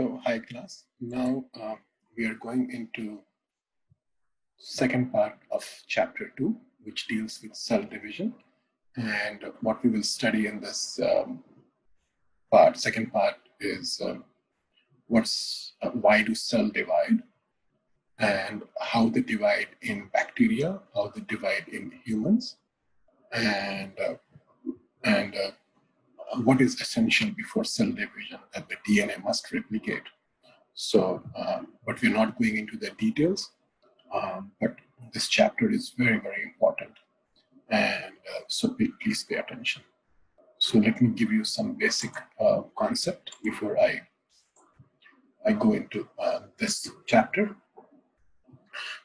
So, hi class. Now uh, we are going into second part of chapter two, which deals with cell division. And what we will study in this um, part, second part, is um, what's uh, why do cell divide, and how they divide in bacteria, how they divide in humans, and uh, and uh, what is essential before cell division that the DNA must replicate. So, um, but we're not going into the details, um, but this chapter is very, very important. And uh, so please pay attention. So let me give you some basic uh, concept before I, I go into uh, this chapter.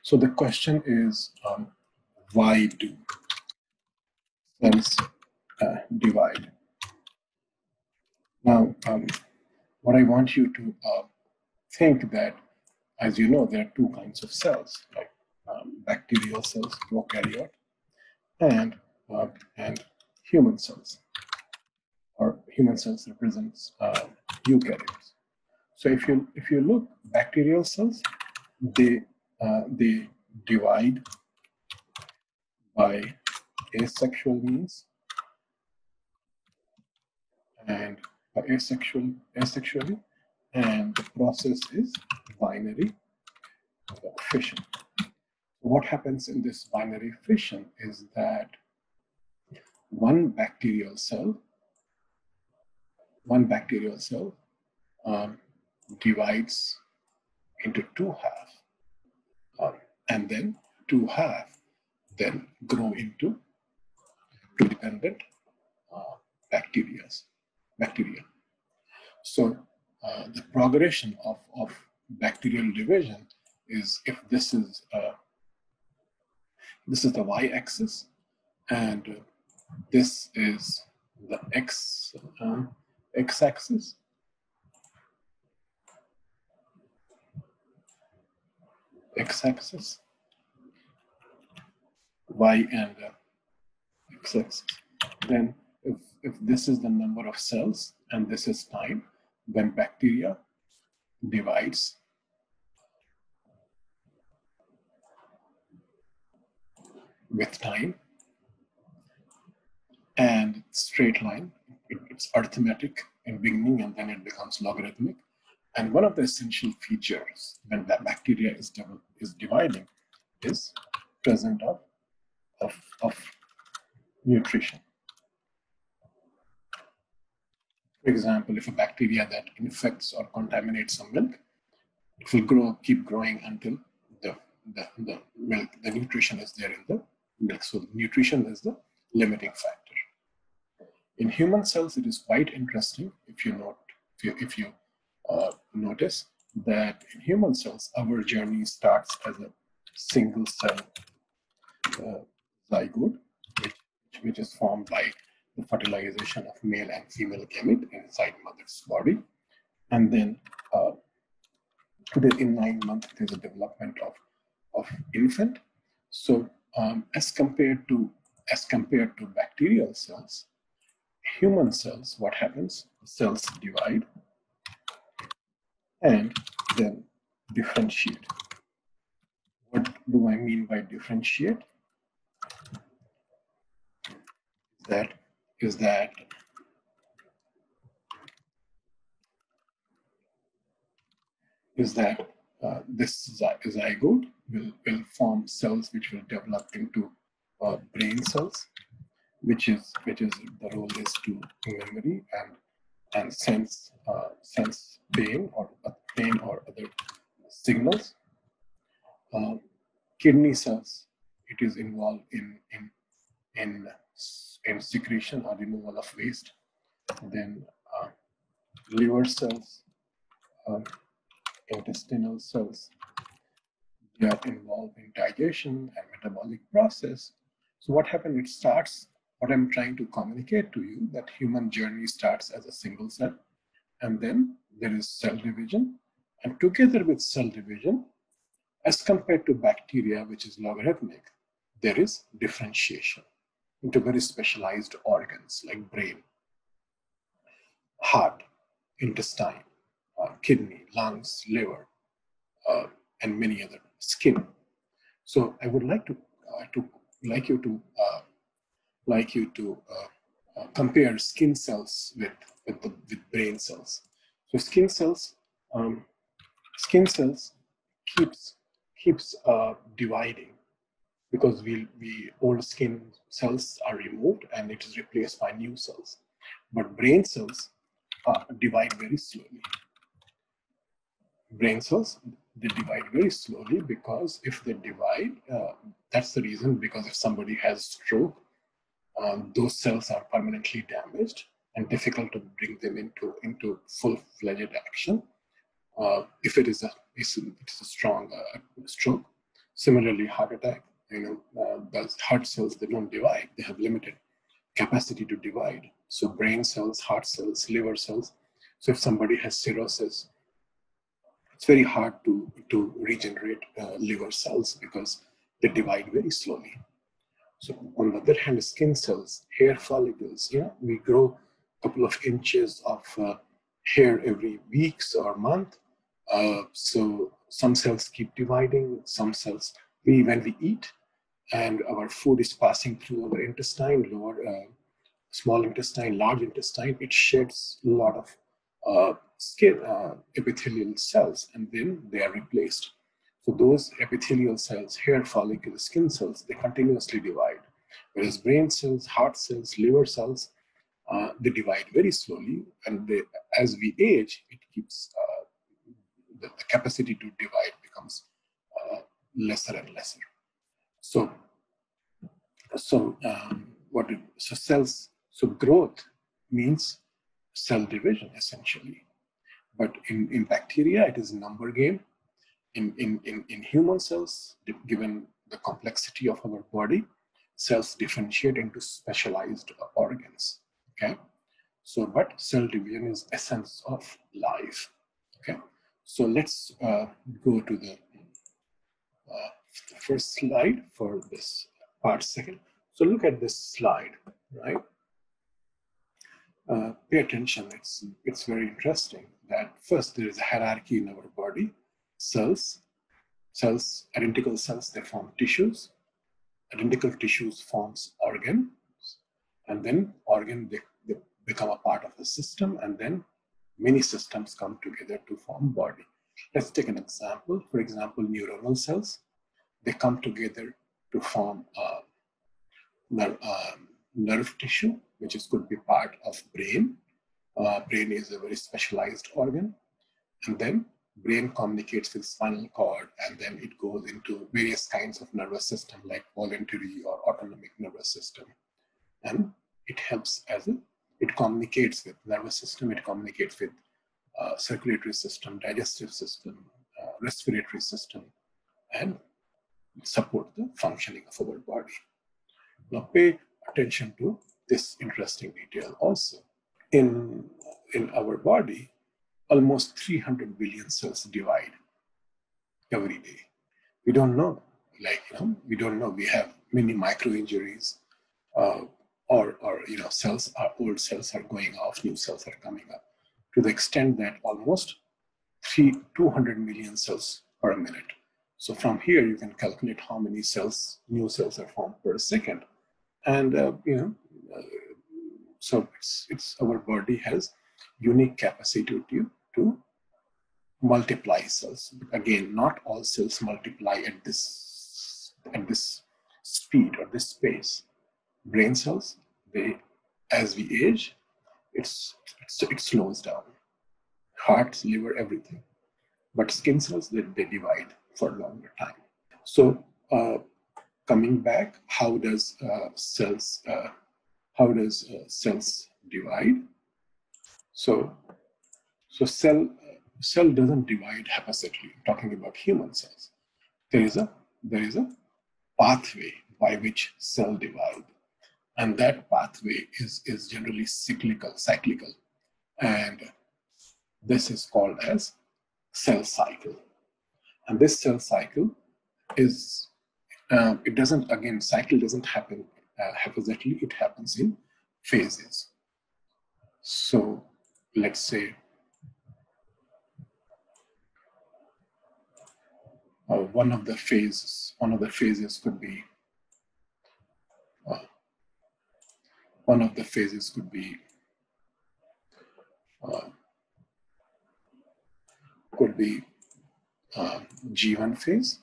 So the question is, um, why do cells uh, divide? Now, um, what I want you to uh, think that, as you know, there are two kinds of cells, like um, bacterial cells, prokaryote, and uh, and human cells, or human cells represents uh, eukaryotes. So if you if you look, bacterial cells, they uh, they divide by asexual means and asexual, asexually, and the process is binary fission. What happens in this binary fission is that one bacterial cell, one bacterial cell um, divides into two halves, um, and then two halves then grow into two dependent uh, bacteria bacteria. So uh, the progression of, of bacterial division is if this is uh, this is the y-axis and uh, this is the x um, x-axis x-axis y and uh, x-axis then if, this is the number of cells and this is time, then bacteria divides with time and straight line. it's arithmetic in beginning and then it becomes logarithmic. And one of the essential features when that bacteria is, double, is dividing is present of, of, of nutrition. For example, if a bacteria that infects or contaminates some milk, it will grow, keep growing until the, the, the milk, the nutrition is there in the milk. So nutrition is the limiting factor. In human cells, it is quite interesting if you note, if you, if you uh, notice that in human cells, our journey starts as a single cell uh, zygote, which, which is formed by fertilization of male and female gamete inside mother's body. And then uh, in nine months, there's a development of, of infant. So um, as compared to as compared to bacterial cells, human cells, what happens? Cells divide and then differentiate. What do I mean by differentiate? That is that is that uh, this zygote will, will form cells which will develop into uh, brain cells, which is which is the role is to memory and and sense uh, sense pain or pain or other signals. Uh, kidney cells, it is involved in in in and secretion or removal of waste. Then uh, liver cells, um, intestinal cells, they are involved in digestion and metabolic process. So what happens, it starts, what I'm trying to communicate to you, that human journey starts as a single cell, and then there is cell division, and together with cell division, as compared to bacteria, which is logarithmic, there is differentiation into very specialized organs like brain, heart, intestine, uh, kidney, lungs, liver, uh, and many other skin. So I would like to uh, to like you to uh, like you to uh, uh, compare skin cells with with, the, with brain cells. So skin cells um, skin cells keeps keeps dividing because we, we old skin cells are removed and it is replaced by new cells. But brain cells uh, divide very slowly. Brain cells, they divide very slowly because if they divide, uh, that's the reason because if somebody has stroke, um, those cells are permanently damaged and difficult to bring them into, into full-fledged action. Uh, if it is a, it's a strong uh, stroke. Similarly, heart attack, you know, uh, those heart cells, they don't divide. They have limited capacity to divide. So brain cells, heart cells, liver cells. So if somebody has cirrhosis, it's very hard to, to regenerate uh, liver cells because they divide very slowly. So on the other hand, skin cells, hair follicles, yeah, we grow a couple of inches of uh, hair every weeks or month. Uh, so some cells keep dividing, some cells we when we eat and our food is passing through our intestine, lower uh, small intestine, large intestine, it sheds a lot of uh, skin uh, epithelial cells, and then they are replaced. So those epithelial cells, hair follicle, skin cells, they continuously divide. Whereas brain cells, heart cells, liver cells, uh, they divide very slowly, and they, as we age, it keeps uh, the, the, capacity to divide becomes uh, lesser and lesser. So, so um, what it, so cells so growth means cell division essentially, but in, in bacteria it is a number game. In, in, in, in human cells, given the complexity of our body, cells differentiate into specialized organs. Okay, so but cell division is essence of life. Okay, so let's uh, go to the first slide for this part second. So look at this slide, right? Uh, pay attention, it's, it's very interesting that first there is a hierarchy in our body. Cells, cells, identical cells, they form tissues. Identical tissues forms organs. And then organ, they, they become a part of the system and then many systems come together to form body. Let's take an example. For example, neuronal cells they come together to form a nerve, nerve tissue, which is could be part of brain. Uh, brain is a very specialized organ. And then brain communicates with spinal cord, and then it goes into various kinds of nervous system, like voluntary or autonomic nervous system. And it helps as a, it communicates with nervous system, it communicates with uh, circulatory system, digestive system, uh, respiratory system, and support the functioning of our body. Now pay attention to this interesting detail also. In, in our body, almost 300 billion cells divide every day. We don't know, like, you know, we don't know. We have many micro injuries, uh, or, or, you know, cells, our old cells are going off, new cells are coming up, to the extent that almost three, 200 million cells per minute so from here, you can calculate how many cells, new cells are formed per second. And, uh, you know, uh, so it's, it's our body has unique capacity to, to multiply cells. Again, not all cells multiply at this, at this speed or this space. Brain cells, they, as we age, it's, it's it slows down. Heart, liver, everything. But skin cells, they, they divide for a longer time. So uh, coming back, how does uh, cells uh, how does uh, cells divide? So so cell cell doesn't divide haphazardly. talking about human cells. There is a there is a pathway by which cell divide, and that pathway is is generally cyclical cyclical, and this is called as cell cycle. And this cell cycle is, uh, it doesn't, again, cycle doesn't happen uh, haphazardly, it happens in phases. So let's say, uh, one of the phases, one of the phases could be, uh, one of the phases could be uh, could be uh, G1 phase,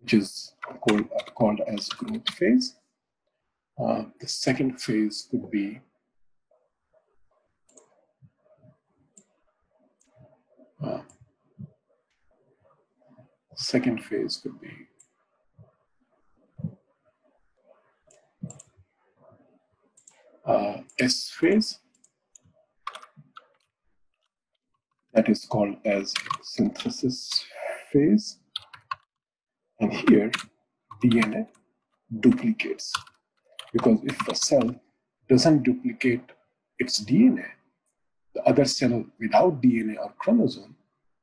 which is called, called as growth phase. Uh, the second phase could be uh, second phase could be uh, S phase that is called as synthesis phase and here DNA duplicates because if a cell doesn't duplicate its DNA the other cell without DNA or chromosome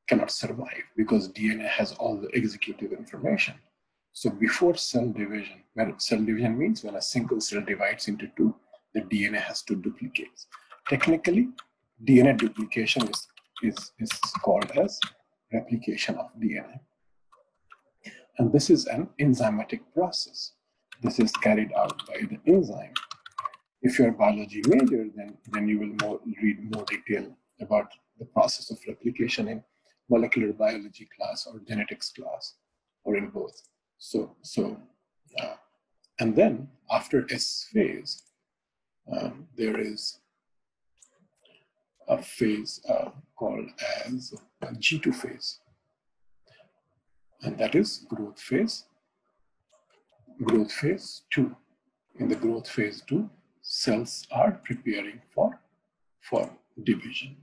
cannot survive because DNA has all the executive information. So before cell division, when cell division means when a single cell divides into two, the DNA has to duplicate. Technically, DNA duplication is, is, is called as replication of DNA. And this is an enzymatic process. This is carried out by the enzyme if you're a biology major, then, then you will more, read more detail about the process of replication in molecular biology class or genetics class or in both. So, so uh, and then after S phase, um, there is a phase uh, called as G2 phase. And that is growth phase, growth phase two. In the growth phase two, cells are preparing for, for division.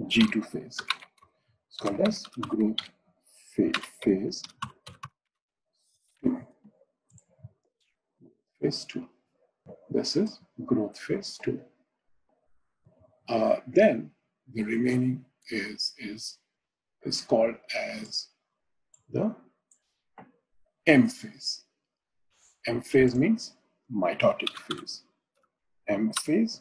G2 phase. It's called as growth phase. Phase two. Phase two. This is growth phase two. Uh, then the remaining is is is called as the M phase. M phase means mitotic phase. M phase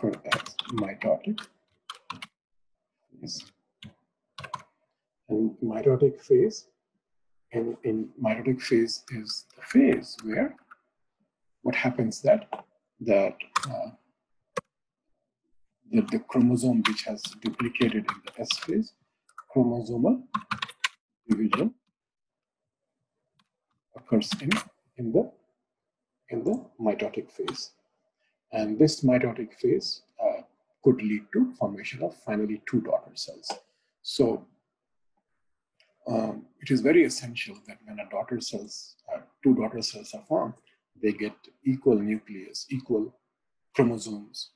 for as mitotic phase. And mitotic phase, in, in mitotic phase is the phase where what happens that that uh, the, the chromosome which has duplicated in the S phase, chromosomal division occurs in, in, the, in the mitotic phase. And this mitotic phase uh, could lead to formation of finally two daughter cells. So um, it is very essential that when a daughter cells, uh, two daughter cells are formed, they get equal nucleus, equal chromosomes,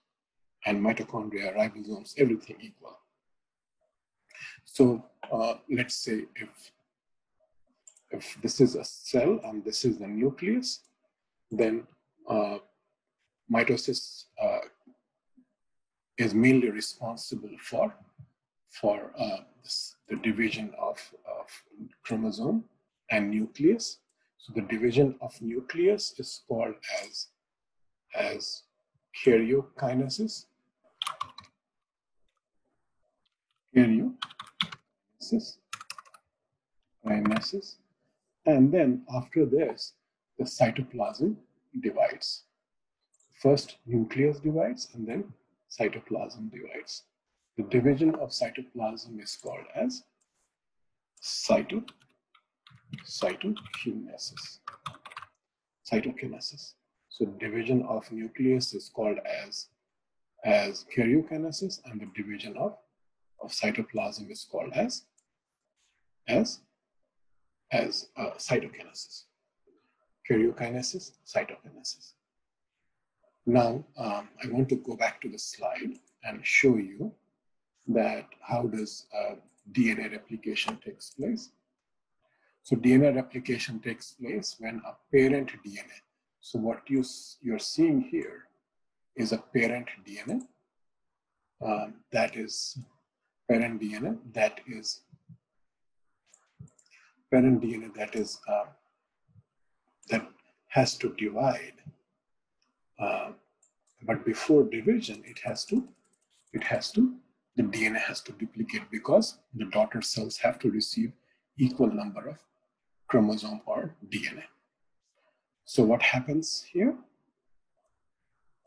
and mitochondria, ribosomes, everything equal. So uh, let's say if if this is a cell and this is the nucleus, then uh, mitosis uh, is mainly responsible for for uh, this, the division of, of chromosome and nucleus. So the division of nucleus is called as as karyokinesis. Karyokinesis. Kinesis. And then after this, the cytoplasm divides. First, nucleus divides and then cytoplasm divides. The division of cytoplasm is called as cyto, cytokinesis. Cytokinesis. So division of nucleus is called as, as karyokinesis and the division of, of cytoplasm is called as, as as uh, cytokinesis. Karyokinesis, cytokinesis. Now, um, I want to go back to the slide and show you that how does uh, DNA replication takes place. So DNA replication takes place when a parent DNA. So what you, you're seeing here is a parent DNA um, that is parent DNA that is parent DNA that is uh, that has to divide. Uh, but before division, it has to it has to the DNA has to duplicate because the daughter cells have to receive equal number of chromosome or DNA. So what happens here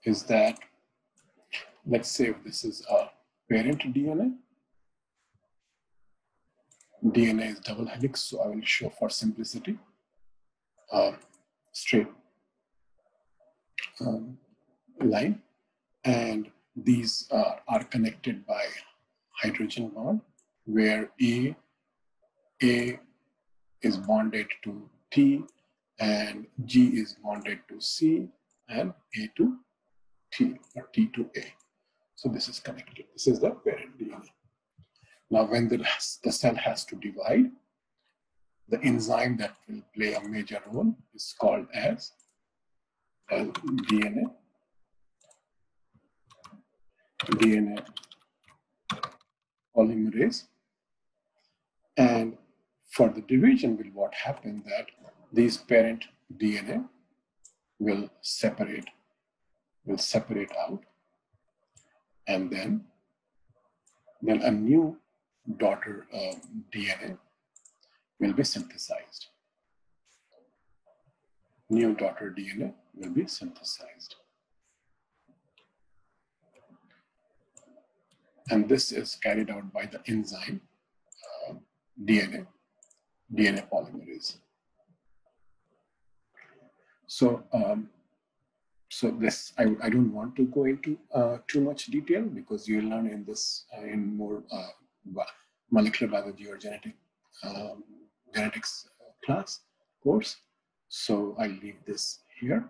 is that, let's say if this is a parent DNA, DNA is double helix, so I will show for simplicity uh, straight um, line. And these uh, are connected by hydrogen bond, where A, A is bonded to T, and G is bonded to C, and A to T, or T to A. So this is connected. This is the parent DNA. Now, when the, the cell has to divide, the enzyme that will play a major role is called as DNA. DNA polymerase. And for the division will what happen that these parent DNA will separate, will separate out. And then, then a new daughter uh, DNA will be synthesized. New daughter DNA will be synthesized. And this is carried out by the enzyme uh, DNA, DNA polymerase. So, um, so this I, I don't want to go into uh, too much detail because you'll learn in this uh, in more uh, molecular biology or genetic um, genetics class course. So I leave this here.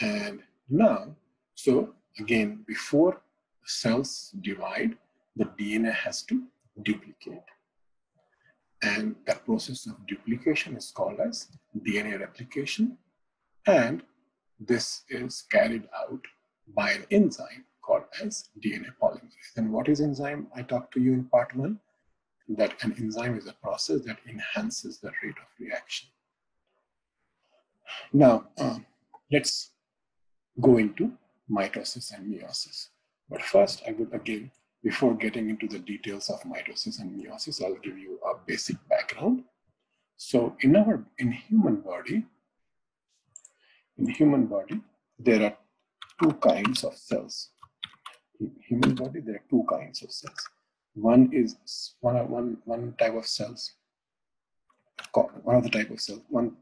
And now, so again, before cells divide, the DNA has to duplicate. And that process of duplication is called as DNA replication. And this is carried out by an enzyme called as DNA polymerase. And what is enzyme? I talked to you in part one that an enzyme is a process that enhances the rate of reaction. Now, uh, let's go into mitosis and meiosis. But first, I would again, before getting into the details of mitosis and meiosis, I'll give you a basic background. So in our, in human body, in human body, there are two kinds of cells. In human body, there are two kinds of cells. One is one, one, one type of cells, one of the type of cells, one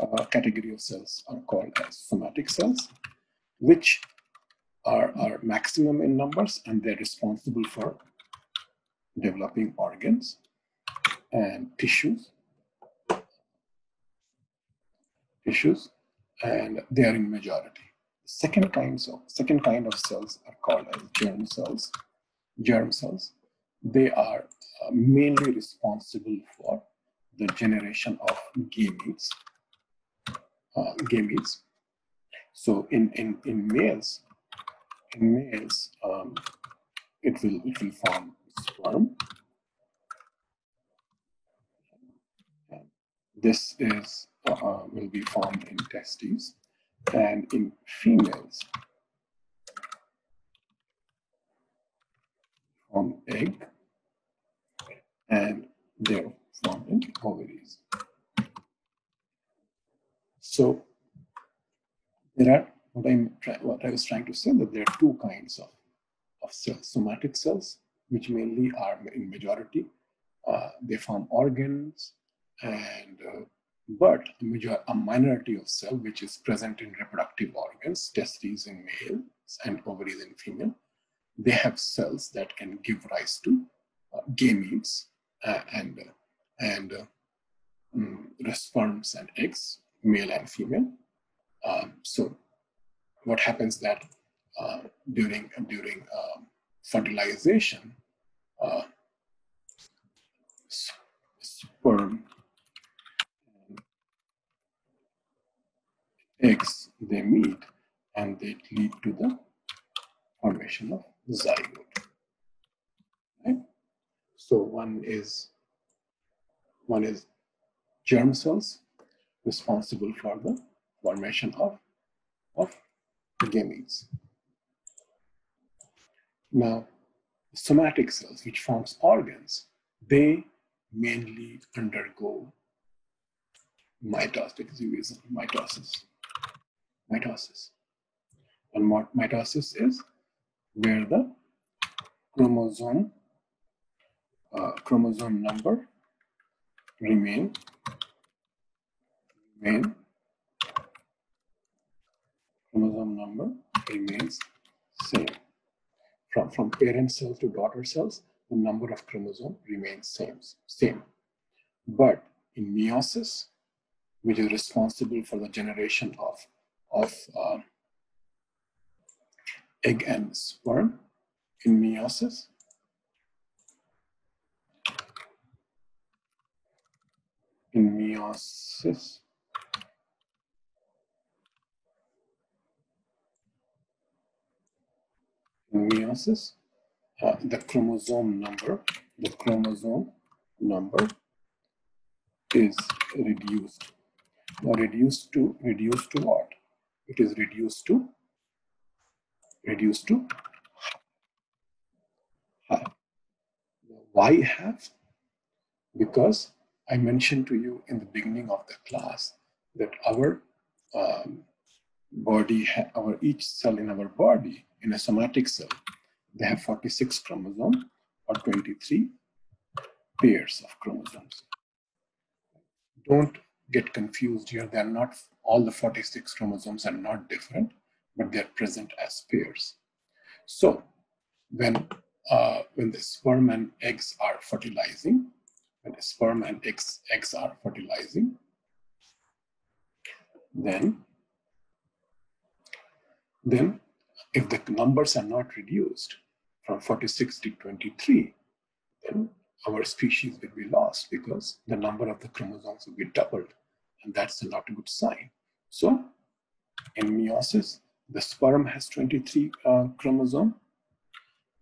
uh, category of cells are called as somatic cells, which are, are maximum in numbers and they're responsible for developing organs and tissues. Tissues and they are in majority. Second kinds of second kind of cells are called as germ cells. Germ cells they are uh, mainly responsible for the generation of gametes. Uh, gametes. So in in in males in males, um, it will it will form sperm. This is uh, will be formed in testes, and in females, form egg, and they're formed in ovaries. So there are what, I'm, what I was trying to say that there are two kinds of, of cells, somatic cells, which mainly are in majority. Uh, they form organs, and uh, but a, major, a minority of cell which is present in reproductive organs, testes in males and ovaries in female, they have cells that can give rise to uh, gametes uh, and and um, sperms and eggs, male and female. Um, so what happens that uh, during during um, fertilization, uh, sperm eggs they meet and they lead to the formation of zygote. Right? So one is one is germ cells responsible for the formation of, of gametes. Now, somatic cells, which forms organs, they mainly undergo mitosis, mitosis, mitosis. And what mitosis is where the chromosome uh, chromosome number remain remain chromosome number remains same from from parent cells to daughter cells the number of chromosome remains same same but in meiosis which is responsible for the generation of of uh, egg and sperm in meiosis. In meiosis, meiosis, uh, the chromosome number, the chromosome number is reduced. Now reduced to reduced to what? It is reduced to reduced to half. Why half? Because I mentioned to you in the beginning of the class that our um, body, our each cell in our body, in a somatic cell, they have 46 chromosomes or 23 pairs of chromosomes. Don't get confused here. They're not, all the 46 chromosomes are not different, but they're present as pairs. So when uh, when the sperm and eggs are fertilizing, when the sperm and eggs, eggs are fertilizing, then, then if the numbers are not reduced from 46 to 23, then our species will be lost because the number of the chromosomes will be doubled, and that's not a good sign. So, in meiosis, the sperm has 23 uh, chromosome,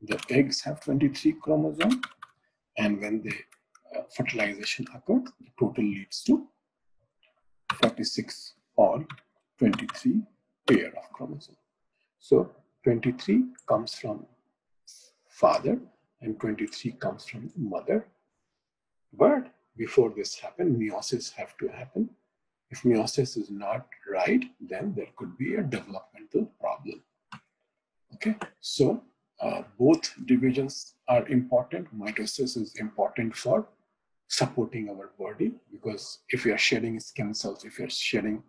the eggs have 23 chromosome and when the uh, fertilization occurs, the total leads to 46 or 23 pair of chromosomes. So 23 comes from father and 23 comes from mother. But before this happen, meiosis have to happen. If meiosis is not right, then there could be a developmental problem. Okay, so uh, both divisions are important. Mitosis is important for supporting our body because if you're shedding skin cells, if you're shedding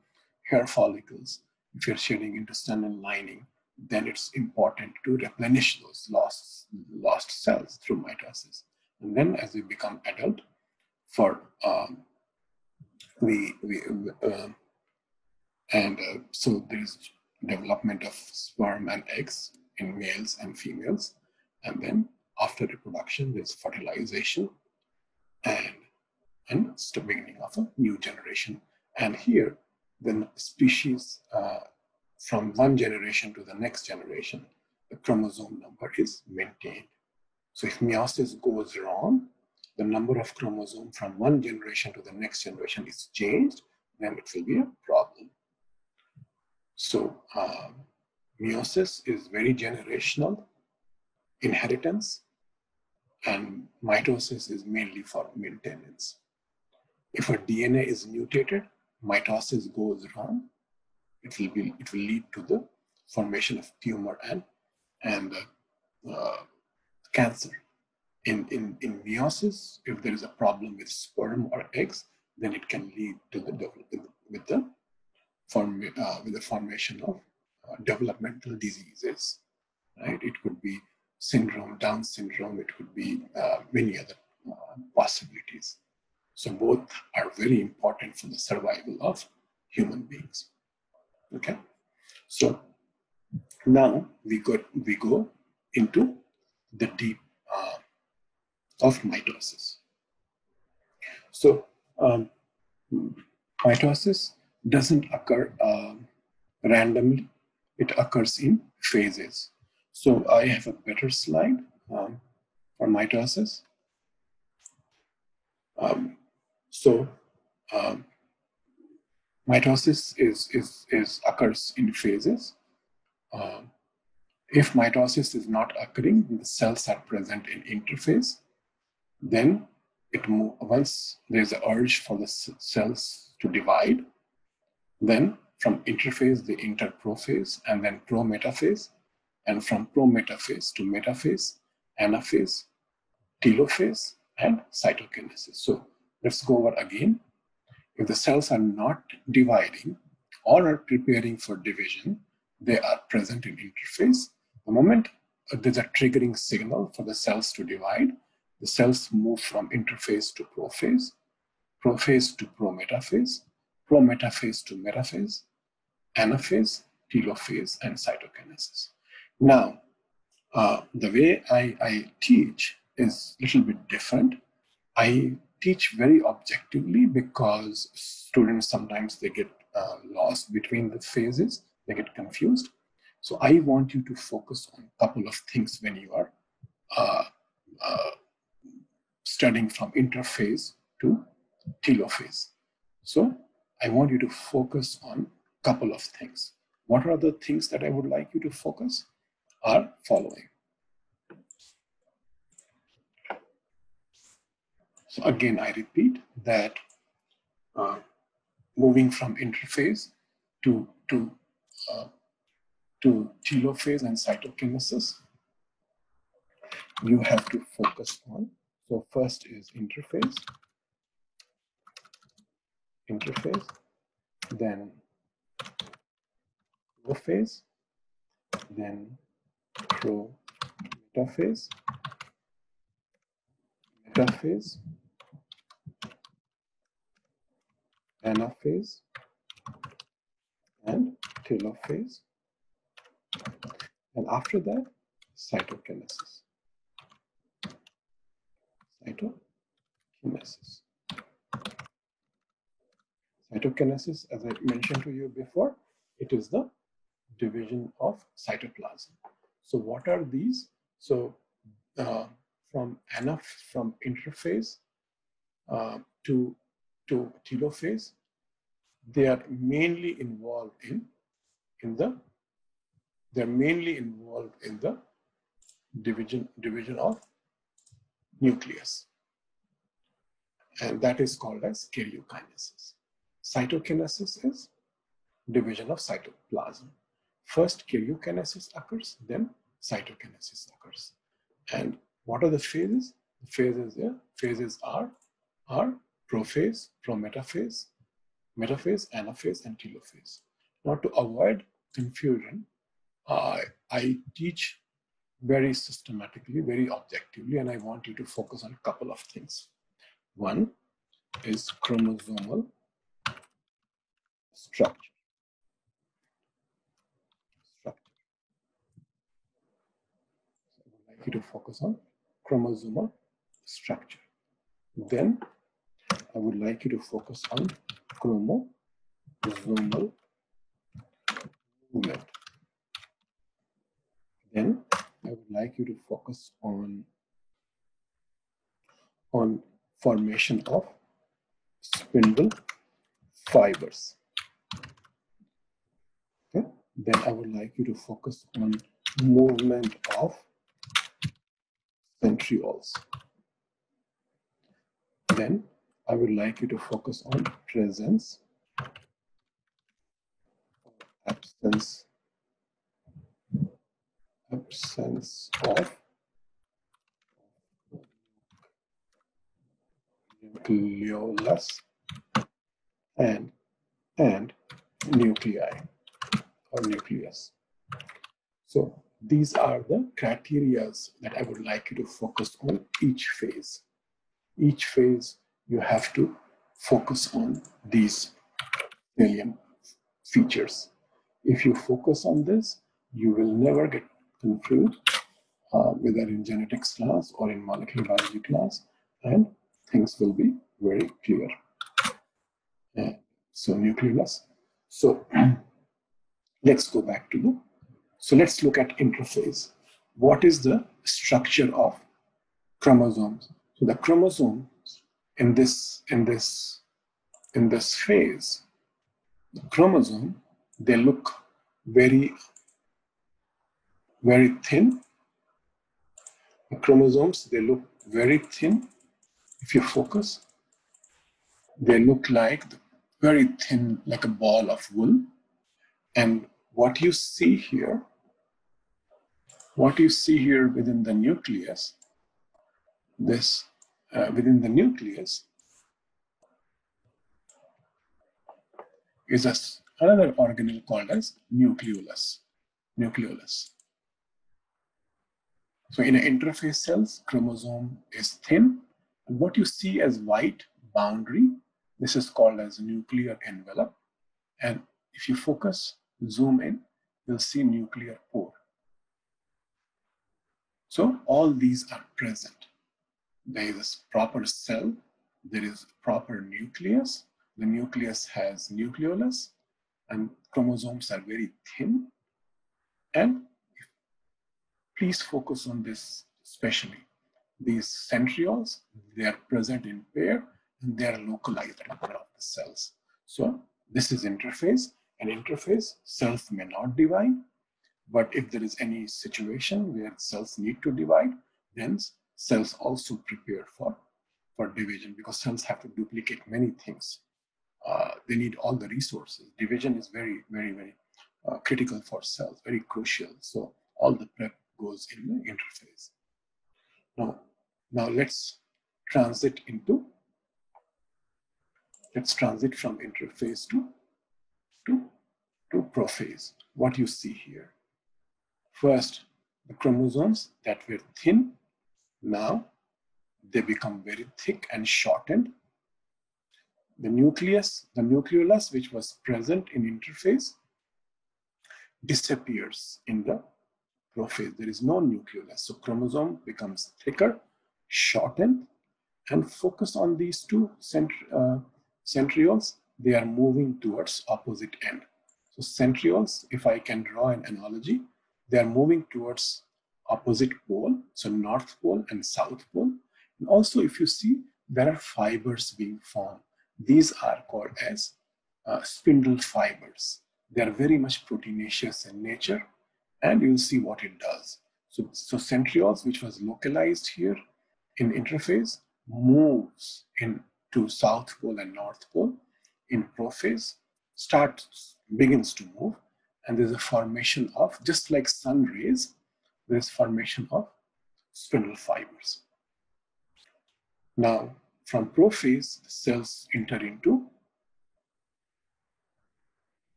hair follicles, if you're shedding intestinal lining, then it's important to replenish those lost, lost cells through mitosis. And then as we become adult, for um, we, we uh, and uh, so there's development of sperm and eggs in males and females. And then after reproduction, there's fertilization and, and it's the beginning of a new generation. And here, the species uh, from one generation to the next generation, the chromosome number is maintained. So if meiosis goes wrong, the number of chromosome from one generation to the next generation is changed, then it will be a problem. So um, meiosis is very generational inheritance and mitosis is mainly for maintenance. If a DNA is mutated, mitosis goes wrong, it will be it will lead to the formation of tumor and and uh, uh, cancer. In, in, in meiosis, if there is a problem with sperm or eggs, then it can lead to the with the form uh, with the formation of uh, developmental diseases, right? It could be syndrome, Down syndrome, it could be uh, many other uh, possibilities. So both are very important for the survival of human beings. Okay, so now we go we go into the deep uh, of mitosis. So um, mitosis doesn't occur uh, randomly it occurs in phases. So I have a better slide um, for mitosis. Um, so um, mitosis is, is, is occurs in phases. Um, If mitosis is not occurring, the cells are present in interphase, then it move, once there's an urge for the cells to divide, then from interphase they enter prophase and then prometaphase, and from prometaphase to metaphase, anaphase, telophase, and cytokinesis. So let's go over again. If the cells are not dividing or are preparing for division, they are present in interphase. The moment there's a triggering signal for the cells to divide, the cells move from interphase to prophase, prophase to prometaphase, prometaphase to metaphase, anaphase, telophase, and cytokinesis. Now, uh, the way I, I teach is a little bit different. I teach very objectively because students sometimes they get uh, lost between the phases, they get confused. So I want you to focus on a couple of things when you are uh, uh, studying from interphase to telophase. So I want you to focus on a couple of things. What are the things that I would like you to focus? Are following. So again, I repeat that uh, moving from interphase to, to, uh, to telophase and cytokinesis, you have to focus on. So first is interphase, interphase, then prophase, then pro-metaphase, metaphase, anaphase and telophase. And after that, cytokinesis. Cytokinesis. Cytokinesis, as I mentioned to you before, it is the division of cytoplasm. So what are these? So uh, from anaph, from interphase uh, to to telophase, they are mainly involved in, in the, they're mainly involved in the division, division of nucleus. And that is called as karyokinesis. Cytokinesis is division of cytoplasm. First karyokinesis occurs, then cytokinesis occurs. And what are the phases? The phases, yeah, phases are, are prophase, prometaphase, metaphase, anaphase, and telophase. Now to avoid confusion, I teach very systematically, very objectively, and I want you to focus on a couple of things. One is chromosomal structure. structure. So I would like you to focus on chromosomal structure. Then I would like you to focus on chromo, chromosomal movement. Then I would like you to focus on, on formation of spindle fibers. Okay? Then I would like you to focus on movement of centrioles. Then I would like you to focus on presence, absence, absence of nucleolus and and nuclei or nucleus. So these are the criterias that I would like you to focus on each phase. Each phase you have to focus on these alien features. If you focus on this, you will never get confused, uh, whether in genetics class or in molecular biology class, and things will be very clear. Uh, so nucleolus. So let's go back to the, so let's look at interphase. What is the structure of chromosomes? So the chromosome in this in this in this phase the chromosome they look very very thin. The chromosomes, they look very thin. If you focus, they look like very thin, like a ball of wool. And what you see here, what you see here within the nucleus, this uh, within the nucleus is a, another organelle called as nucleolus. Nucleolus. So in an interphase cells, chromosome is thin. What you see as white boundary, this is called as nuclear envelope. And if you focus, zoom in, you'll see nuclear pore. So all these are present. There is proper cell, there is proper nucleus. The nucleus has nucleolus and chromosomes are very thin. And please focus on this especially. These centrioles, they are present in pair and they are localized at the the cells. So this is interphase. An interphase, cells may not divide, but if there is any situation where cells need to divide, then cells also prepare for, for division because cells have to duplicate many things. Uh, they need all the resources. Division is very, very, very uh, critical for cells, very crucial. So all the prep goes in the interphase. Now, now let's transit into, let's transit from interphase to, to, to prophase, what you see here. First, the chromosomes that were thin, now they become very thick and shortened. The nucleus, the nucleolus, which was present in interphase, disappears in the prophase. There is no nucleolus. So chromosome becomes thicker, shortened, and focus on these two uh, centrioles. They are moving towards opposite end. So centrioles, if I can draw an analogy, they are moving towards opposite pole, so north pole and south pole. And also if you see, there are fibers being formed. These are called as uh, spindle fibers. They are very much proteinaceous in nature and you'll see what it does. So, so centrioles, which was localized here in interphase, moves into south pole and north pole. In prophase, starts begins to move, and there's a formation of just like sun rays, there's formation of spindle fibers. Now, from prophase, the cells enter into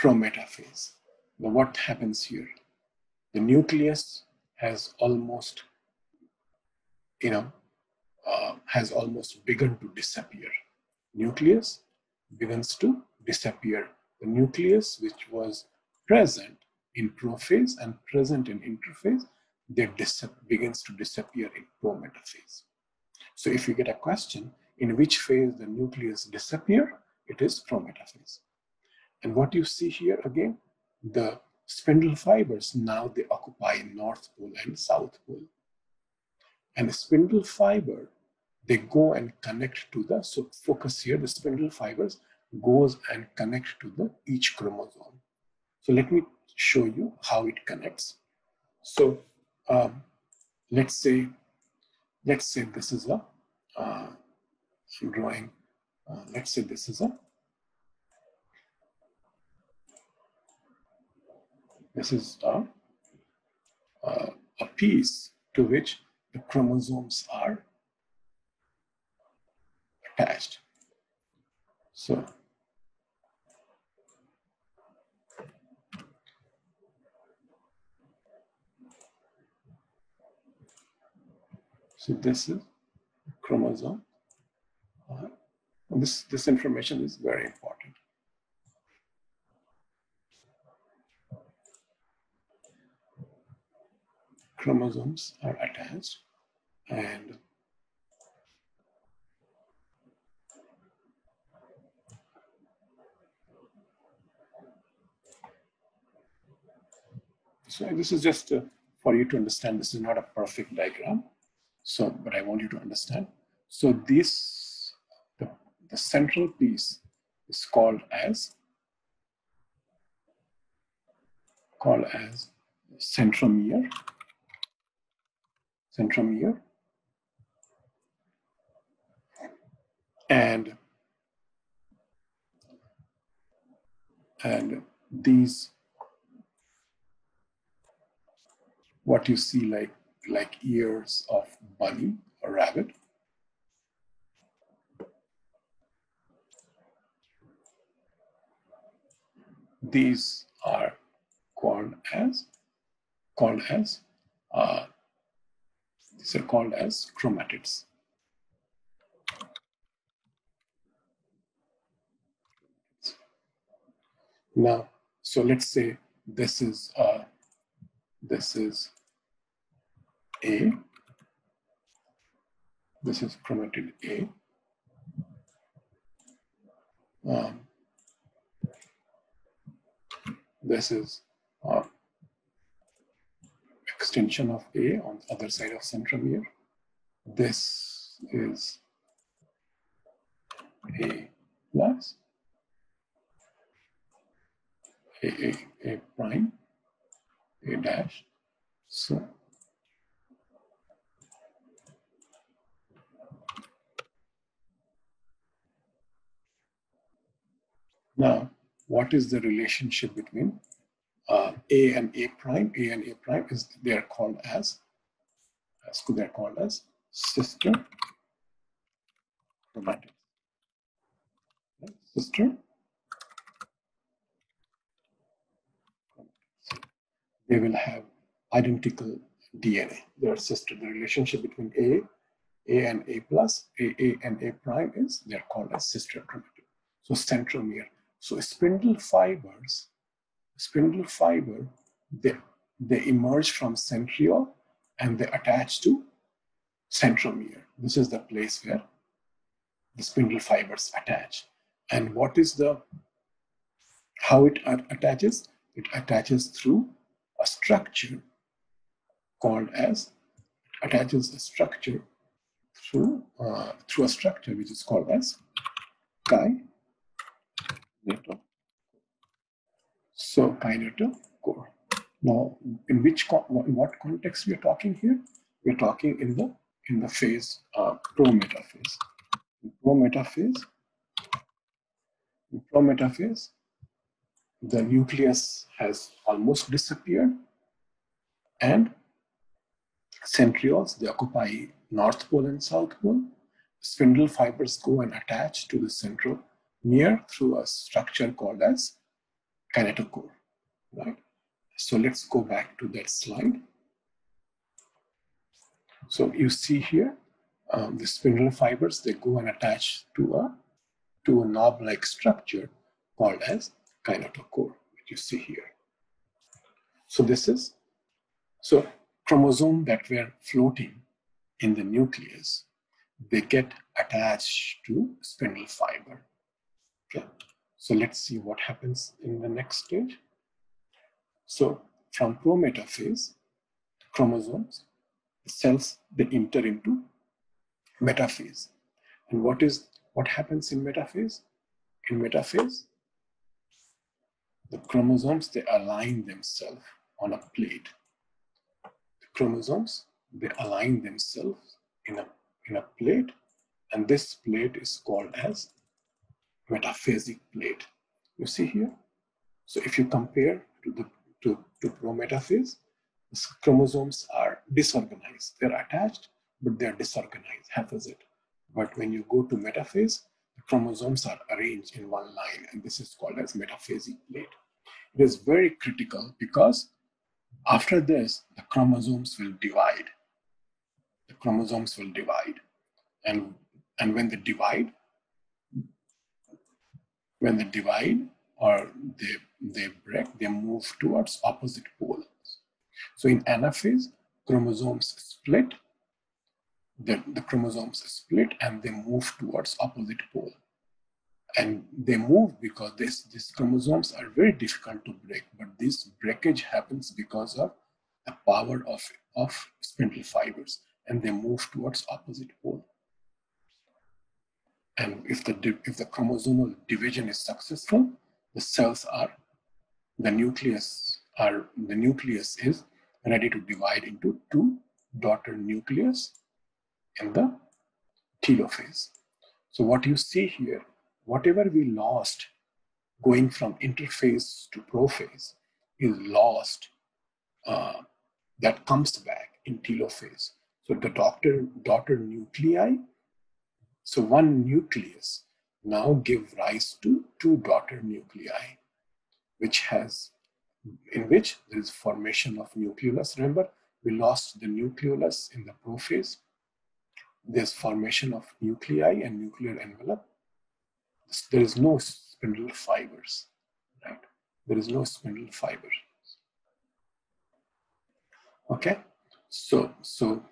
prometaphase. Now, what happens here? the nucleus has almost, you know, uh, has almost begun to disappear. Nucleus begins to disappear. The nucleus, which was present in prophase and present in interphase, they begins to disappear in prometaphase. So if you get a question, in which phase the nucleus disappear, it is prometaphase. And what you see here again, the spindle fibers now they occupy north pole and south pole and the spindle fiber they go and connect to the so focus here the spindle fibers goes and connect to the each chromosome so let me show you how it connects so um, let's say let's say this is a uh, drawing uh, let's say this is a This is a, uh, a piece to which the chromosomes are attached. So So this is chromosome. Uh, this, this information is very important. chromosomes are attached and So this is just uh, for you to understand, this is not a perfect diagram. So, but I want you to understand. So this, the, the central piece is called as, called as centromere, centromere, and and these what you see like like ears of bunny or rabbit these are called as called as uh, these are called as chromatids. Now, so let's say this is uh, this is A. This is chromatid A. Um, this is uh, extension of A on the other side of centromere. This is A plus, A, A, A prime, A dash. So now what is the relationship between uh, A and A prime? A and A prime is they are called as, as they are called as sister chromatids. Sister they will have identical DNA. They are sister. The relationship between A, A and A plus, A, A and A prime is they're called as sister chromatid. So centromere so spindle fibers, spindle fiber, they, they emerge from centriole and they attach to centromere. This is the place where the spindle fibers attach. And what is the, how it attaches? It attaches through a structure called as, attaches a structure through, uh, through a structure which is called as chi so core. Now, in which in what context we are talking here? We are talking in the in the phase uh, pro-metaphase. In pro-metaphase, in pro-metaphase, the nucleus has almost disappeared, and centrioles they occupy north pole and south pole. Spindle fibers go and attach to the central near through a structure called as kinetochore, right? So let's go back to that slide. So you see here, um, the spindle fibers, they go and attach to a, to a knob-like structure called as kinetochore, which you see here. So this is, so chromosome that were floating in the nucleus, they get attached to spindle fiber. Okay, so let's see what happens in the next stage. So from prometaphase, chromosomes, the cells, they enter into metaphase. And what is what happens in metaphase? In metaphase, the chromosomes, they align themselves on a plate. The chromosomes, they align themselves in a, in a plate, and this plate is called as metaphasic plate. You see here? So if you compare to the to, to prometaphase, chromosomes are disorganized. They're attached, but they're disorganized, haphazard. But when you go to metaphase, the chromosomes are arranged in one line, and this is called as metaphasic plate. It is very critical because after this, the chromosomes will divide. The chromosomes will divide. And, and when they divide, when they divide or they, they break, they move towards opposite poles. So in anaphase, chromosomes split, the, the chromosomes split and they move towards opposite pole. And they move because this, these chromosomes are very difficult to break, but this breakage happens because of the power of, of spindle fibers and they move towards opposite pole. And if the, if the chromosomal division is successful, the cells are, the nucleus are the nucleus is ready to divide into two daughter nucleus in the telophase. So what you see here, whatever we lost going from interphase to prophase is lost uh, that comes back in telophase. So the daughter, daughter nuclei, so one nucleus now give rise to two daughter nuclei, which has, in which there is formation of nucleolus. Remember, we lost the nucleolus in the prophase. There's formation of nuclei and nuclear envelope. There is no spindle fibers, right? There is no spindle fibers. Okay, so so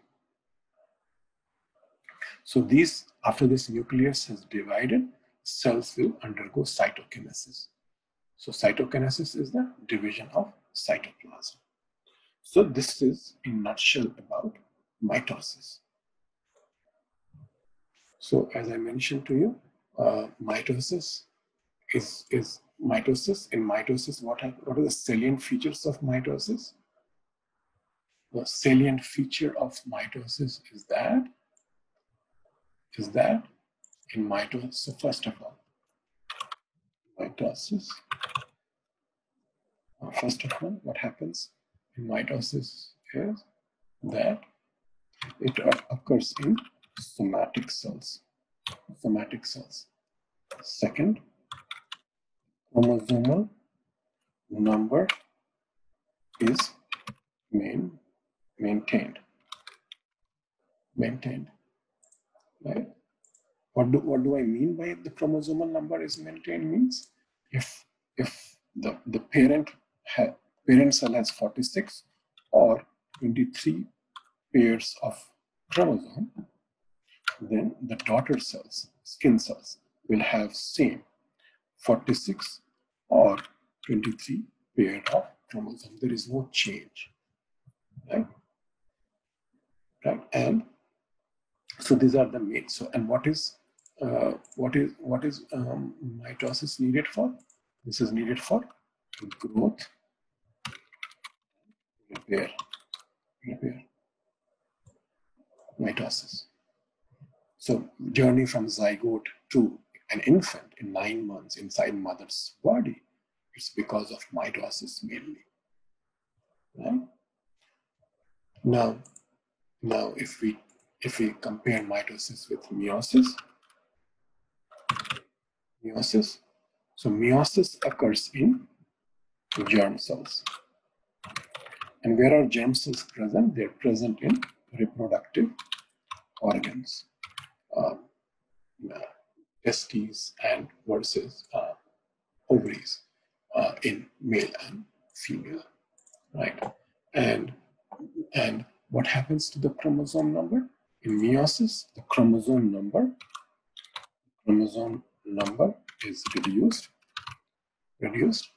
so these after this nucleus has divided, cells will undergo cytokinesis. So cytokinesis is the division of cytoplasm. So this is in nutshell about mitosis. So as I mentioned to you, uh, mitosis is, is mitosis. In mitosis, what, have, what are the salient features of mitosis? The salient feature of mitosis is that is that in mitosis, so first of all, mitosis, uh, first of all, what happens in mitosis is that it occurs in somatic cells, somatic cells. Second, chromosomal number is main, maintained, maintained, right? What do, what do I mean by the chromosomal number is maintained means if, if the, the parent, ha, parent cell has 46 or 23 pairs of chromosome, then the daughter cells, skin cells, will have same 46 or 23 pair of chromosome. There is no change, right? Right, and so these are the main. So, and what is uh, what is what is um, mitosis needed for? This is needed for growth, repair, repair, mitosis. So journey from zygote to an infant in nine months inside mother's body, it's because of mitosis mainly. Right? Now, now if we if we compare mitosis with meiosis, meiosis. So meiosis occurs in germ cells. And where are germ cells present? They're present in reproductive organs, uh, testes and versus uh, ovaries uh, in male and female, right? And and what happens to the chromosome number in meiosis? The chromosome number, chromosome number is reduced, reduced.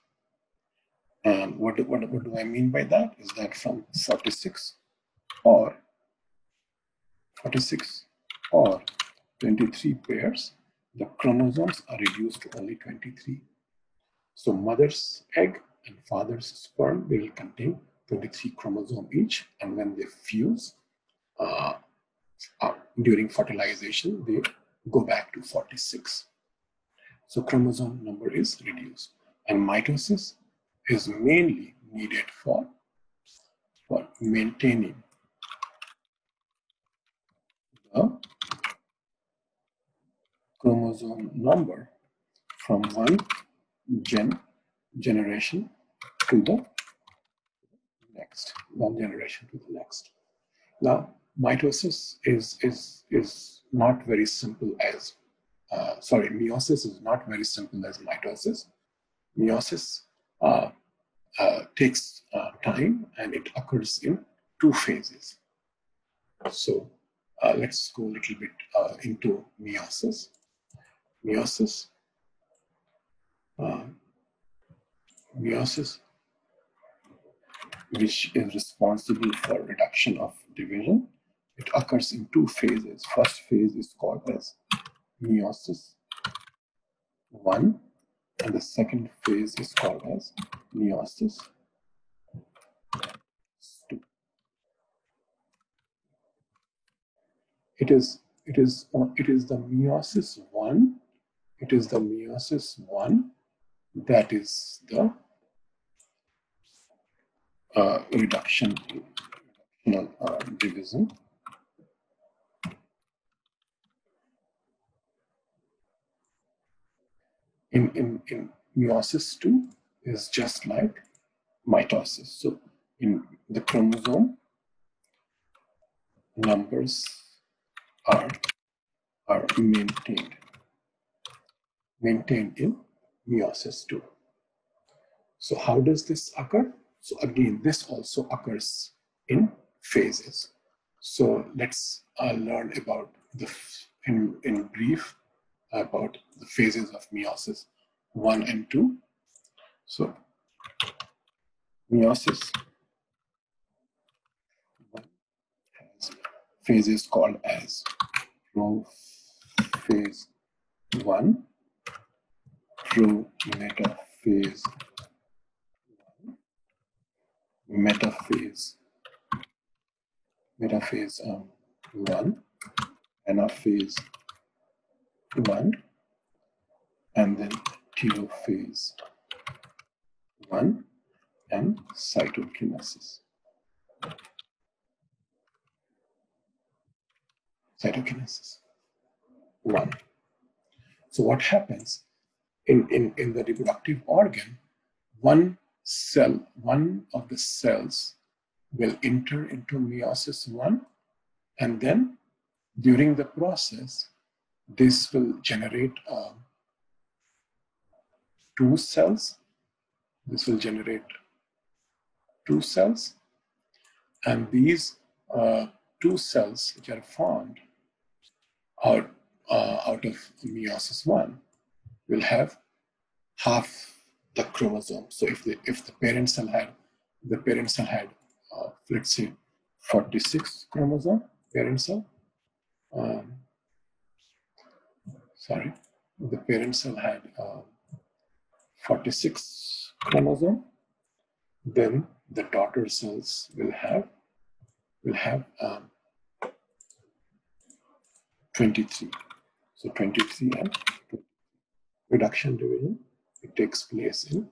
And what, what, what do I mean by that? Is that from 46 or 46 or 23 pairs, the chromosomes are reduced to only 23. So mother's egg and father's sperm, will contain 23 chromosome each. And when they fuse uh, uh, during fertilization, they go back to 46. So chromosome number is reduced. And mitosis is mainly needed for, for maintaining the chromosome number from one gen generation to the next, one generation to the next. Now, mitosis is, is, is not very simple as uh, sorry, meiosis is not very simple as mitosis. Meiosis uh, uh, takes uh, time and it occurs in two phases. So uh, let's go a little bit uh, into meiosis. Meiosis. meiosis, which is responsible for reduction of division, it occurs in two phases. First phase is called as meiosis 1 and the second phase is called as meiosis 2. It is it is it is the meiosis 1 it is the meiosis 1 that is the uh, reduction, uh, division In, in, in meiosis 2 is just like mitosis. So in the chromosome, numbers are, are maintained, maintained in meiosis 2. So how does this occur? So again, this also occurs in phases. So let's uh, learn about the, in, in brief, about the phases of meiosis one and two. So meiosis has phases called as prophase one, pro metaphase metaphase metaphase um, 1 anaphase 1 and then telophase 1 and cytokinesis. Cytokinesis. 1 so what happens in, in, in the reproductive organ one cell, one of the cells will enter into meiosis one, and then during the process, this will generate uh, two cells. This will generate two cells, and these uh, two cells which are formed out, uh, out of meiosis one will have half the chromosome. So if the if the parent cell had the parent cell had uh, let's say 46 chromosome parent cell. Um, sorry, the parent cell had uh, 46 chromosome. Then the daughter cells will have will have um, 23. So 23 and reduction division it takes place in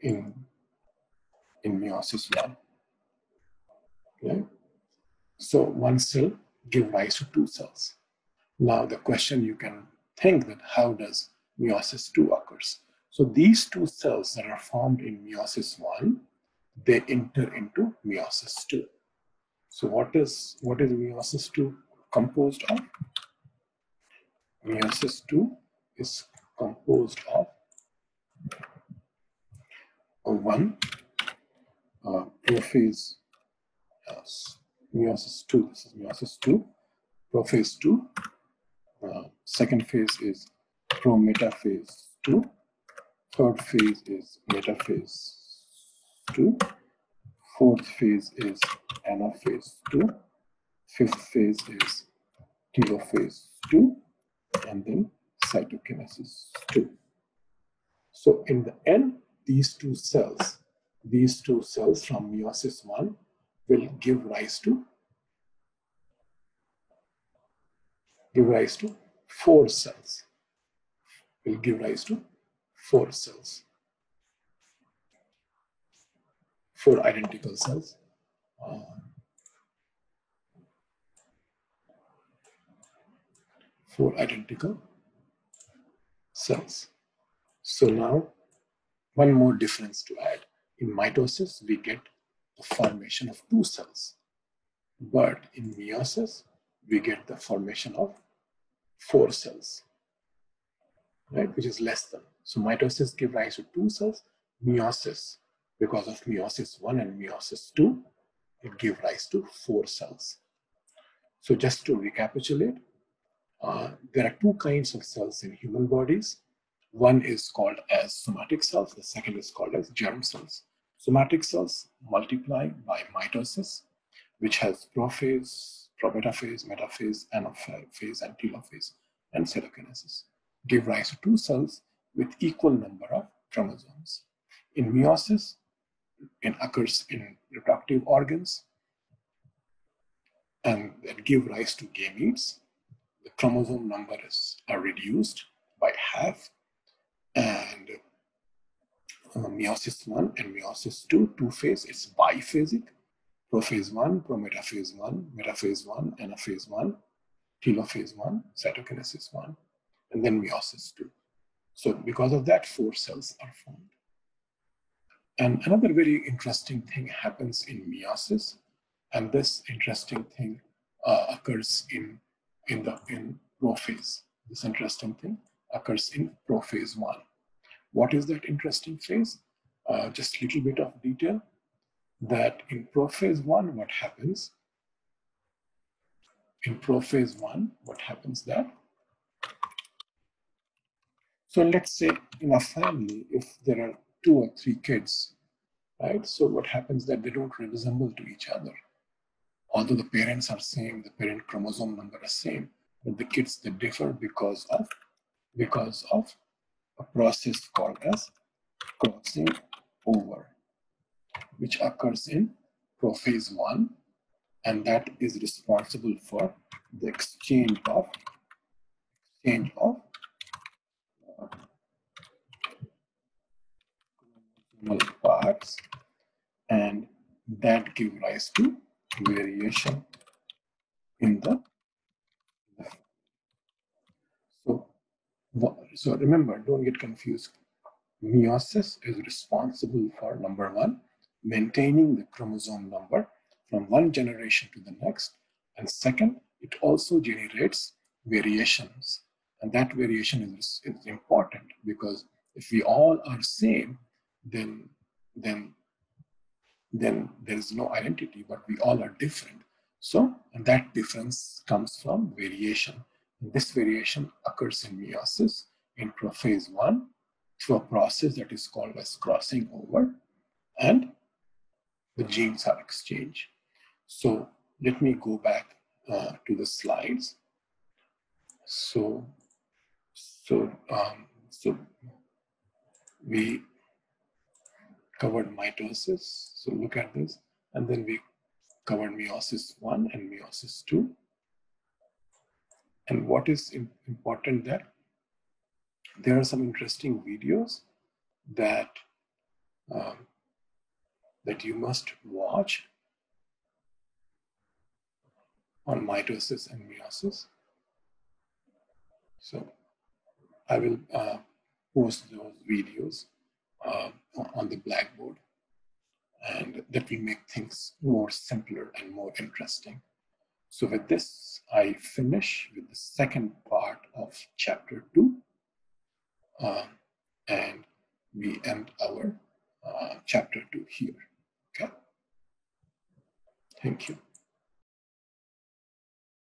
in in meiosis one. Okay? So one cell give rise to two cells. Now the question you can think that how does meiosis two occurs? So these two cells that are formed in meiosis one, they enter into meiosis two. So what is what is meiosis two composed of? Meiosis two is composed of one uh, prophase yes, meiosis 2. This is meiosis 2, prophase 2. Uh, second phase is prometaphase 2. Third phase is metaphase 2. Fourth phase is anaphase 2. Fifth phase is telophase 2. And then cytokinesis 2. So in the end, these two cells, these two cells from meiosis 1 will give rise to give rise to four cells. Will give rise to four cells. Four identical cells. Uh, four identical cells. So now, one more difference to add. In mitosis, we get the formation of two cells. But in meiosis, we get the formation of four cells, right? Which is less than. So mitosis give rise to two cells. Meiosis, because of meiosis one and meiosis two, it give rise to four cells. So just to recapitulate, uh, there are two kinds of cells in human bodies. One is called as somatic cells, the second is called as germ cells. Somatic cells multiply by mitosis, which has prophase, prometaphase, metaphase, anaphase, and telophase, and cytokinesis. Give rise to two cells with equal number of chromosomes. In meiosis, it occurs in reproductive organs. and that give rise to gametes. The chromosome number is are reduced by half, and uh, meiosis one and meiosis two, two phase, it's biphasic. Prophase one, prometaphase one, metaphase one, anaphase one, telophase one, cytokinesis one, and then meiosis two. So because of that, four cells are formed. And another very interesting thing happens in meiosis, and this interesting thing uh, occurs in, in the in prophase. This interesting thing occurs in prophase one. What is that interesting phase? Uh, just a little bit of detail that in prophase one, what happens? In prophase one, what happens there? So let's say in a family, if there are two or three kids, right? So what happens that they don't resemble to each other. Although the parents are same, the parent chromosome number is same, but the kids they differ because of because of a process called as crossing over, which occurs in prophase one, and that is responsible for the exchange of exchange of uh, parts and that give rise to variation in the so so remember don't get confused. Meiosis is responsible for number one maintaining the chromosome number from one generation to the next and second it also generates variations and that variation is, is important because if we all are same then then then there is no identity, but we all are different. So, and that difference comes from variation. And this variation occurs in meiosis in prophase one through a process that is called as crossing over, and the genes are exchanged. So let me go back uh, to the slides. So, so, um, so we covered mitosis. So look at this. And then we covered meiosis 1 and meiosis 2. And what is important there? There are some interesting videos that um, that you must watch on mitosis and meiosis. So I will uh, post those videos uh, on the blackboard. And that will make things more simpler and more interesting. So with this, I finish with the second part of chapter two. Uh, and we end our uh, chapter two here. Thank you.